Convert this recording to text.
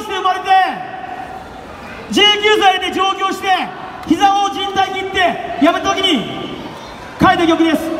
して生まれて19歳で上京して膝を靭帯切ってやめた時に書いた曲です。